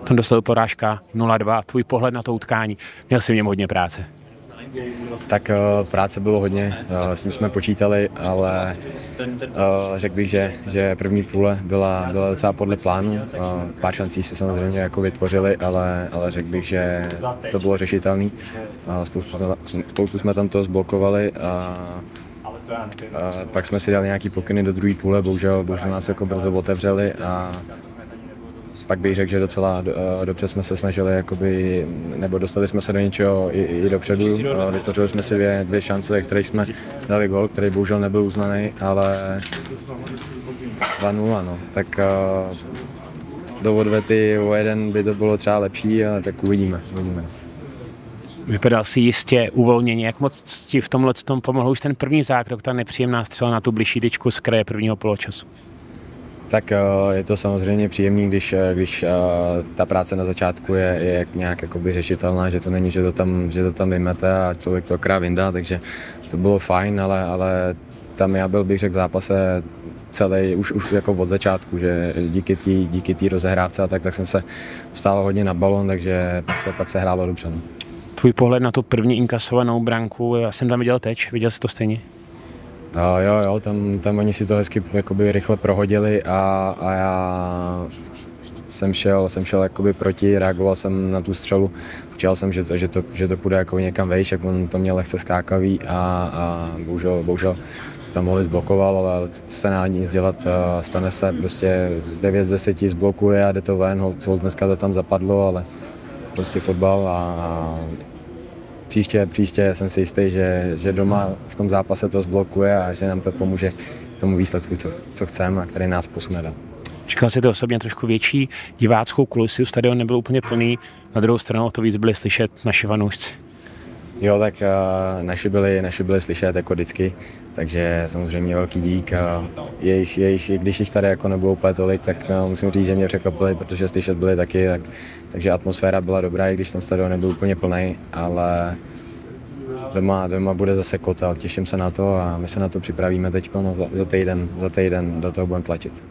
Tom dostal porážka 0-2. Tvůj pohled na to utkání. Měl si v něm hodně práce. Tak uh, práce bylo hodně, uh, s tím jsme počítali, ale uh, řekl bych, že, že první půle byla, byla docela podle plánu. Pár šancí se samozřejmě jako vytvořili, ale, ale řekl bych, že to bylo řešitelné. Spoustu, spoustu jsme tam to zblokovali a, a pak jsme si dali nějaký pokyny do druhé půle, bohužel, bohužel nás jako brzo otevřeli a pak bych řekl, že docela eh, dobře jsme se snažili, jakoby, nebo dostali jsme se do něčeho i, i dopředu. Eh, vytvořili jsme si dvě, dvě šance, které jsme dali gol, který bohužel nebyl uznaný, ale 2-0, no. Tak uh, do odvety o jeden by to bylo třeba lepší, ale tak uvidíme. uvidíme. Vypadal si jistě uvolněně. Jak moc ti v tomhle tom pomohl už ten první zákrok, ta nepříjemná střela na tu blížší tyčku z kraje prvního poločasu? Tak eh, je to samozřejmě příjemný, když, eh, když eh, ta práce na začátku je, je nějak jakoby řešitelná, že to není, že to tam, že to tam vymete a člověk to krát vyndá, takže to bylo fajn, ale, ale tam já byl, bych řekl, v zápase celý už, už jako od začátku, že díky té díky rozehrávce a tak, tak jsem se dostával hodně na balon, takže pak se, pak se hrálo dobře. No. Tvůj pohled na tu první inkasovanou branku, já jsem tam viděl teď, viděl jsi to stejně? A jo, jo, tam, tam oni si to hezky jakoby rychle prohodili a, a já jsem šel, jsem šel jakoby proti, reagoval jsem na tu střelu, čekal jsem, že to, že to, že to půjde jako někam vejš, jak on to měl lehce skákavý a, a bohužel, bohužel tam mohli zblokoval, ale se nedá nic dělat, stane se, prostě 9 z 10 zblokuje a jde to ven, hold, hold dneska to tam zapadlo, ale prostě fotbal a, a příště, příště jsem si jistý, že, že doma v tom zápase to zblokuje a že nám to pomůže k tomu výsledku, co, co chceme a který nás posune dál. Čekal si to osobně trošku větší diváckou kulisu, stadion nebyl úplně plný, na druhou stranu to víc byli slyšet naši fanoušci. Jo, tak uh, naši, byli, naši byli slyšet jako vždycky, takže samozřejmě velký dík. A jejich, jejich, když jich tady jako nebylo úplně tolik, tak uh, musím říct, že mě překvapili, protože slyšet byli taky, tak, takže atmosféra byla dobrá, i když ten stadion nebyl úplně plný, ale doma, doma bude zase kota, těším se na to a my se na to připravíme teď no, za, za týden, za týden do toho budeme tlačit.